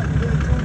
yeah